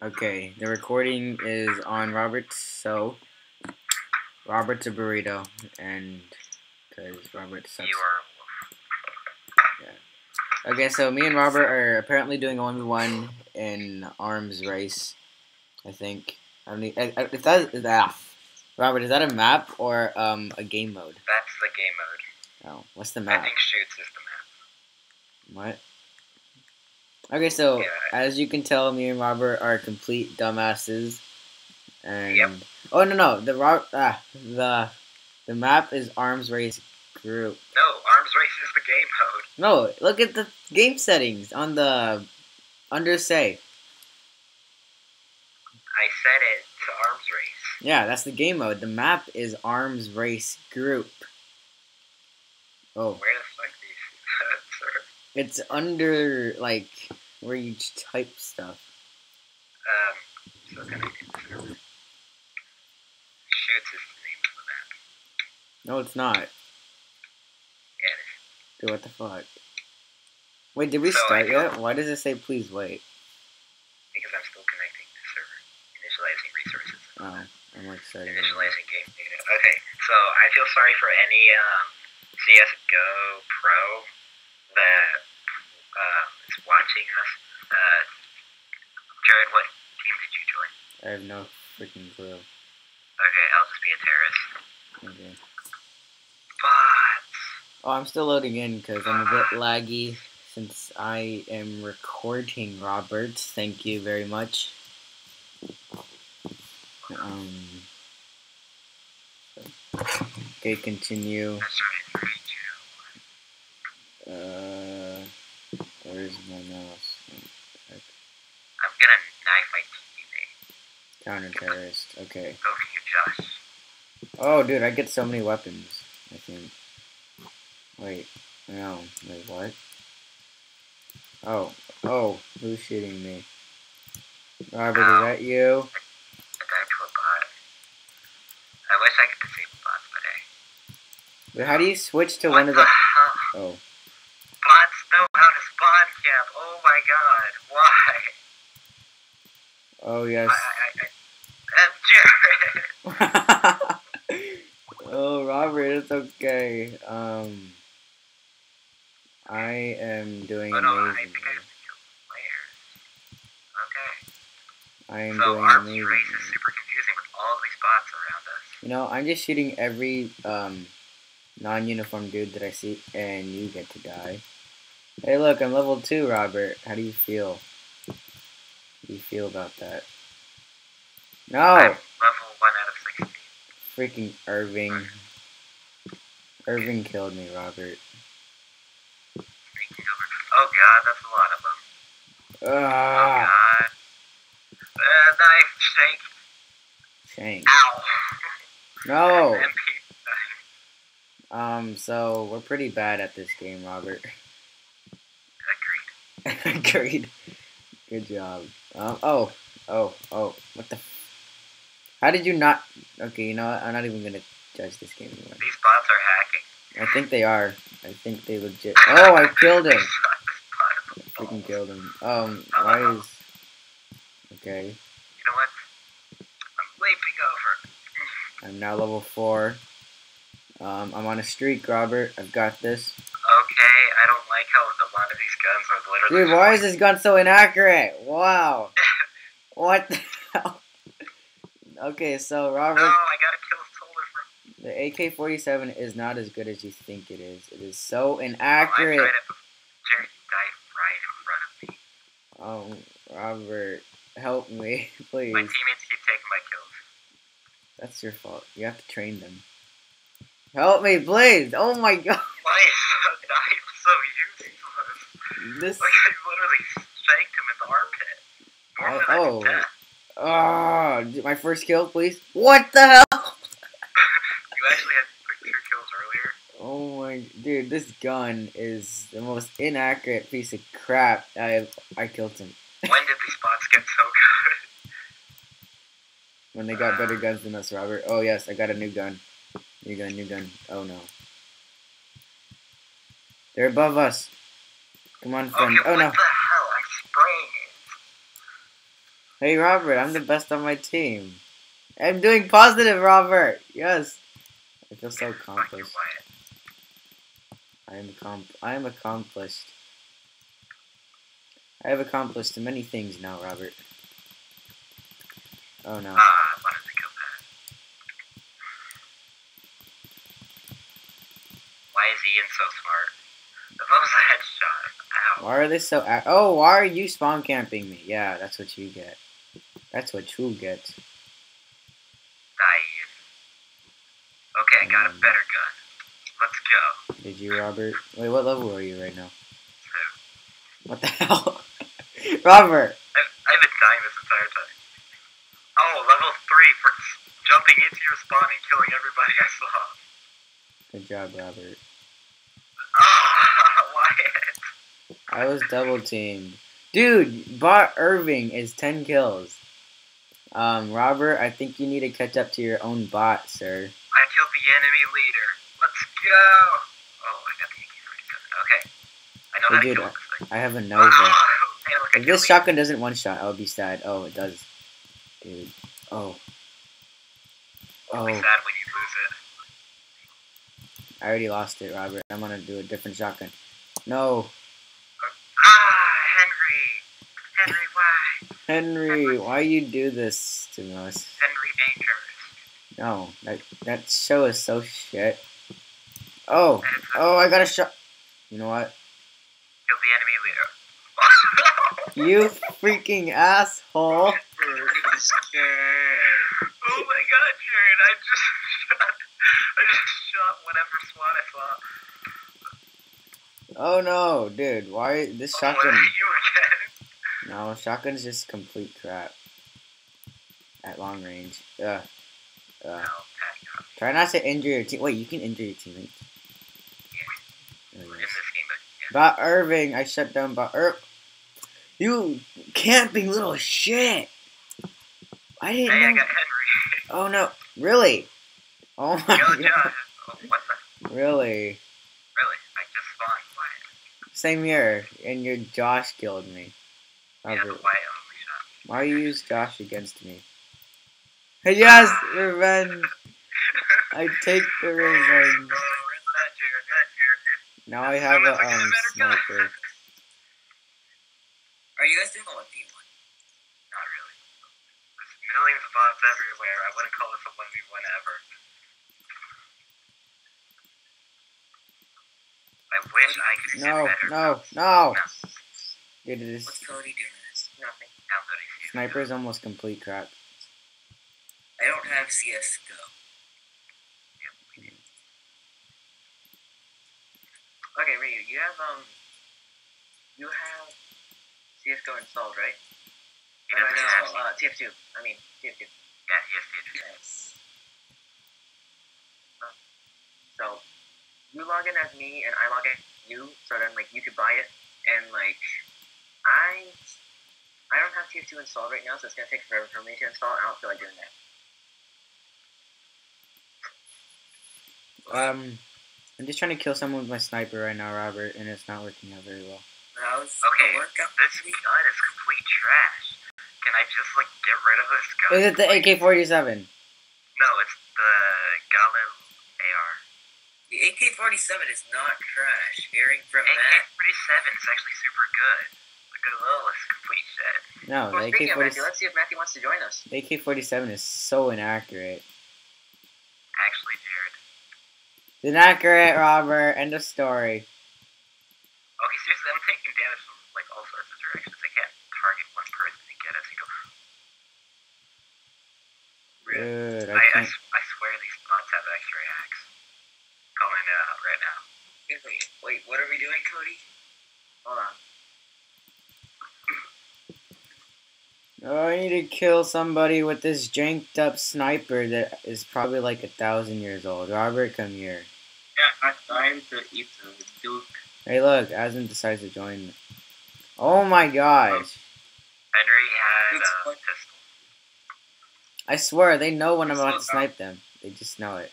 Okay, the recording is on Robert, so Robert's a burrito, and because Robert sucks. You are a. Okay, so me and Robert are apparently doing a one v one in arms race. I think. I mean, if that is that, Robert, is that a map or um a game mode? That's the game mode. Oh, what's the map? I think shoots is the map. What? Okay, so Yeah. as you can tell, me and Robert are complete dumbasses. And Yep. oh no no the ah the the map is arms race group. No, arms race is the game mode. No, look at the game settings on the under say. I said it to arms race. Yeah, that's the game mode. The map is arms race group. Oh, Where the fuck do you see that, sir? it's under like where you type stuff. Um, so connected server. Shoots is the name of the map. No, it's not. Yeah, it is. Dude, what the fuck? Wait, did we So, start yet? Why does it say please wait? Because I'm still connecting to server. Initializing resources. Oh, I'm more excited. Initializing game data. Okay, so I feel sorry for any um, CSGO pro that um, watching us. Uh, Jared, what team did you join? I have no freaking clue. Okay, I'll just be a terrorist. Okay. Bots! Oh, I'm still loading in because I'm a bit laggy since I am recording, Robert. Thank you very much. Um. Okay, continue. That's right, three, two, one. Uh, where's my mouse? I'm gonna knife my teammate. Counter terrorist. Okay. Over you, Josh. Oh, dude, I get so many weapons. I think. Wait, no, wait, what? Oh, oh, who's shooting me? Robert, is that you? Um, I died to a bot. I wish I could disable bots, but hey. Wait, how do you switch to what one of the? hell? Oh, Bots know how to spawn camp. Oh my god, why? Oh I, yes. I, I, and Jared. oh, Robert, it's okay. Um, I am doing Oh no, I amazing. I have to kill. Okay. I am So doing arms amazing. race is super confusing with all of these bots around us. You know, I'm just shooting every um non-uniform dude that I see, and you get to die. Hey, look, I'm level two, Robert. How do you feel? You feel about that? No! I'm level 1 out of 16. freaking Irving. Irving killed me, Robert. Oh god, that's a lot of them. Oh Ah, god. Uh, knife, shank. shame. Ow. No. Um, so we're pretty bad at this game, Robert. Agreed. Agreed. Good job. Um, oh, oh, oh, what the? How did you not? Okay, you know what? I'm not even gonna judge this game anymore. These bots are hacking. I think they are. I think they legit. Oh, I killed him. bot. Freaking killed him. Um, why is? Okay, You know what? I'm leaping over. I'm now level four. Um, I'm on a streak, Robert. I've got this. Okay, I don't like how a lot of these guns are literally. Dude, why is this gun so inaccurate? Wow. What the hell? Okay, so Robert. No. I gotta kill Solar. The AK-47 is not as good as you think it is. It is so Oh, inaccurate. tried it before. Jared, died right in front of me. Oh, Robert, help me, please. My teammates keep taking my kills. That's your fault. You have to train them. Help me, please. Oh my god. Why is the knife so useless? This. Like, I literally shanked him in the armpit. Normally, I- oh. death. Oh, my first kill, please. What the hell? You actually had like two kills earlier. Oh my, dude, this gun is the most inaccurate piece of crap. I I killed him When did these bots get so good? when they got better uh. guns than us, Robert. Oh yes, I got a new gun. New gun, new gun. Oh no. They're above us. Come on, friend. Oh what no. the hell? I'm spraying it. Hey, Robert, I'm the best on my team. I'm doing positive, Robert. Yes. I feel so accomplished. I am I am accomplished. I have accomplished many things now, Robert. Oh no. Ah, wanted to kill that. Why is Ian so smart? If that was a headshot, ow. Why are they so? A- oh, why are you spawn camping me? Yeah, that's what you get. That's what you get. Die, Okay, I got a better gun. Let's go. Did you, Robert? Wait, what level are you right now? What the hell, Robert? I've, I've been dying this entire time. Oh, level 3 for jumping into your spawn and killing everybody I saw. Good job, Robert. Ah. I was double teamed. Dude, Bot Irving is 10 kills. Um, Robert, I think you need to catch up to your own bot, sir. I killed the enemy leader. Let's go. Oh, I got the AK-47. Okay. I know Hey, how to kill this thing. I have a Oh, Nova. look, If this shotgun doesn't one shot, I'll be sad. Oh, it does. Dude. Oh. I'll be Oh, sad when you lose it. I already lost it, Robert. I'm gonna do a different shotgun. No. Ah, Henry. Henry, why? Henry, why you do this to us? Henry Dangerous. No, that that show is so shit. Oh, And it's a oh, I got a shot. You know what? kill the enemy leader. You freaking asshole! Oh my god, Jared, I just shot I just shot whatever SWAT I saw. Oh no, dude, why this Oh, shotgun? No, shotgun's just complete crap. At long range. Ugh. Ugh. Try not to injure your team. Wait, you can injure your teammates. Oh, yes. but yeah. Irving, I shut down Bot Ir- You camping little shit. I didn't Hey, I know. got Henry. Oh no, really? Oh Yo, my John. god, Oh, what the? really? Really? I just spawned. Same here, and your Josh killed me. Yeah, the why you use Josh against me? Yes, revenge. I take the revenge. It's not Jared, not Jared. Now I have a um "You better go." sniper. Are you guys doing a 1v1? Not really. There's millions of bots everywhere. I wouldn't call this a 1v1 ever. I wish I could No, no, no. No. Dude, this What's Cody doing this? Nothing. Downloading CS:GO. sniper is almost complete crap. I don't have CSGO. Okay, Ryu, you have um, you have CS:GO installed, right? He Or doesn't no, have uh, TF2. I mean TF2. Yeah, yes, dude. Yes. So you log in as me, and I log in as you. So then, like, you could buy it, and like, I, I don't have TF2 installed right now, so it's gonna take forever for me to install. I don't feel like doing that. Um, I'm just trying to kill someone with my sniper right now, Robert, and it's not working out very well. How's Okay, the workout? this gun is complete trash. Can I just, like, get rid of this gun? Is it the AK-47? No, it's the Galil AR. The AK-47 is not trash. Hearing from that. AK-47 is actually super good. The Galil is complete shit. No, Well, the speaking of Matthew, AK-47. let's see if Matthew wants to join us. The AK-47 is so inaccurate. Actually, Jared. It's inaccurate, Robert. End of story. Okay, seriously, I'm taking damage from, like, all sorts of directions. I can't target one person and get a single... Dude, I, I I, can't. s- I swear these bots have X-ray hacks. Calling it out right now. wait, wait, wait, what are we doing, Cody? Hold on. Oh, Oh, I need to kill somebody with this janked up sniper that is probably like a thousand years old. Robert, come here. Yeah, I'm trying to eat a Duke. Hey, look, Aslan decides to join. Oh my gosh. Henry had It's uh, a pistol. I swear, they know when I'm about to snipe them. They just know it.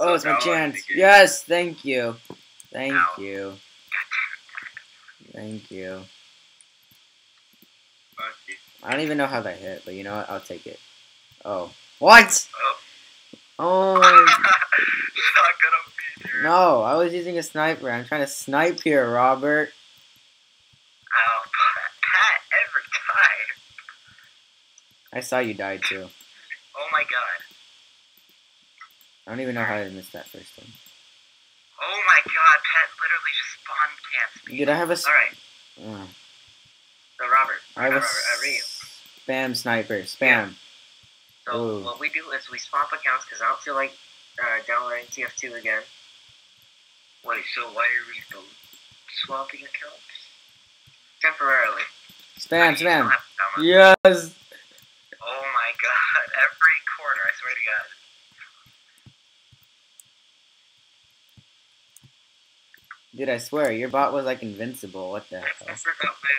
Oh, it's my chance. Yes, thank you. Thank Ow. you. God damn it. Thank you. Fuck you. I don't even know how that hit, but you know what? I'll take it. Oh. What? Oh. Oh. Not gonna be here. no, I was using a sniper. I'm trying to snipe here, Robert. Oh, Pat, every time. I saw you die too. Oh my god. I don't even know how I missed that first one. Oh my god, Pat literally just spawn camped me. Dude, I have a. s- All right. uh, So Robert, I have a Robert. Spam sniper. Spam. So Ooh. what we do is we swap accounts because I don't feel like uh, downloading TF2 again. Wait, so why are we both swapping accounts? Temporarily. Spam, You spam. have to download- Yes. Oh my god, every corner, I swear to god. Dude, I swear, your bot was like invincible. What the hell? forgot my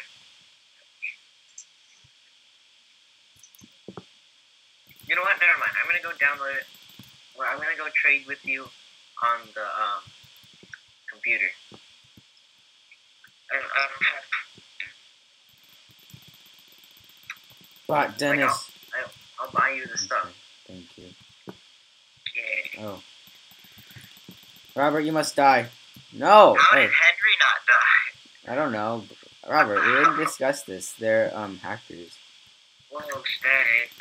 You know what? Never mind. I'm gonna go download it. Well, I'm gonna go trade with you on the um computer. I don't, I don't have Bot Dennis. I'll buy you the stuff. Thank you. yeah. Oh. Robert, you must die. No. How Hey, did Henry not die? I don't know. Robert, we didn't discuss this. They're um hackers. Whoa, static.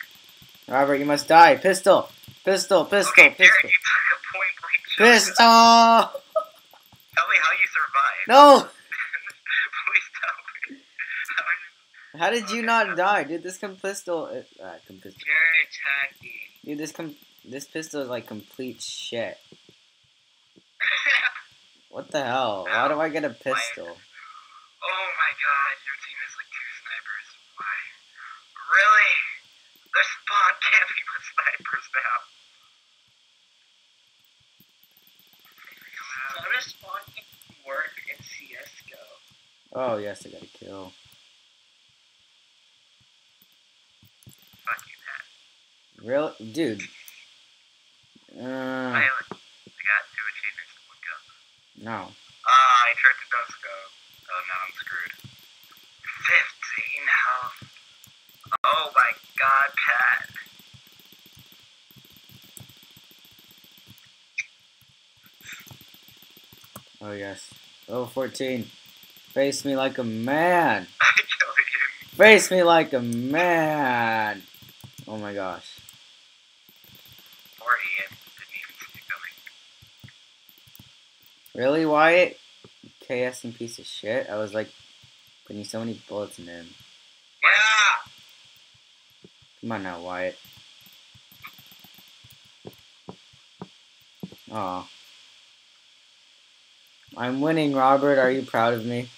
Robert, you must die. Pistol. Pistol. Pistol. okay, Jared, Pistol. you took a point blank shot. Pistol. Tell me how you survived. No. Please tell me. How did you not die, dude? This com pistol. Uh, com pistol. Jared attacked me. Dude, this com this pistol is like complete shit. What the hell? Why do I get a pistol? oh my god, your team is like two snipers. Why? Really? They're spawn camping with snipers now. So how does spawn camping work in CSGO? Oh yes, I got a kill. Fuck you, Pat. Real dude. Uh, I, I got two achievements in one go. no. Ah, I tried to no scope. Oh, now I'm screwed. 15 health. Oh my god, Pat. Oh yes. Oh 14. Face me like a man. I killed him. Face me like a man. Oh my gosh. Poor Ian. Didn't even see it coming. Really, Wyatt? KS and piece of shit. I was like putting so many bullets in him. Yeah! Come on now, Wyatt. Aw. I'm winning, Robert. Are you proud of me?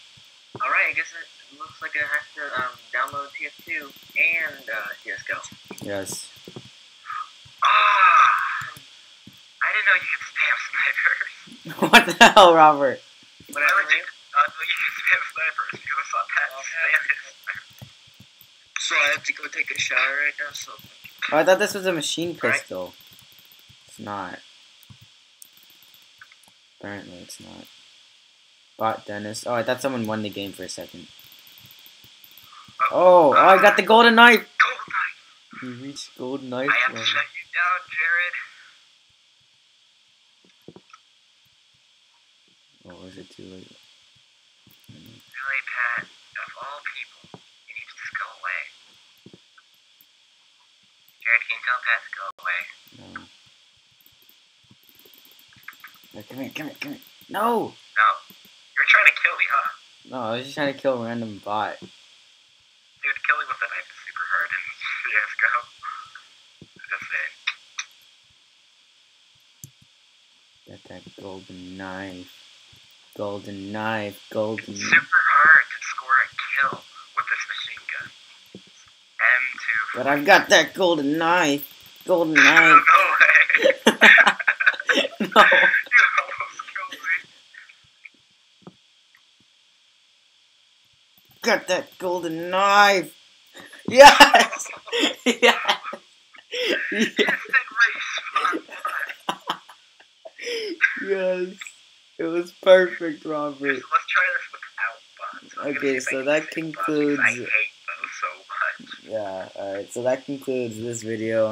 All right. I guess it looks like I have to um, download TF2 and uh, CS:GO. Yes. Ah! I didn't know you could spam snipers. what the hell, Robert? I Whatever. legit uh, you could spam snipers because I saw Pat spam his snipers. So I have to go take a shower right now. So Oh, I thought this was a machine Right. pistol. It's not. Apparently, it's not. Bot Dennis. Oh, I thought someone won the game for a second. Uh, oh, oh, I got the golden knife. Gold knife! You reached golden knife. I have to shut you down, Jared. Oh, was it too late? Really, Pat, of all people, you need to just go away. Jared, can you tell Pat to go away? No. Hey, come here, come here, come here. No! No. You were trying to kill me, huh? No, I was just trying to kill a random bot. Dude, killing with a knife is super hard in CSGO. Just saying. Got that golden knife. Golden knife, golden It's super hard to score a kill with this machine gun. M2. But I've got that golden knife. Golden no knife. way. no. You almost killed me. Got that golden knife. Yes. yes. yes. Yes. It was perfect, Robert. Let's try this without bots. I'm gonna Okay, see if I so that save bots, because concludes- I hate those so much. Yeah. All right. So that concludes this video.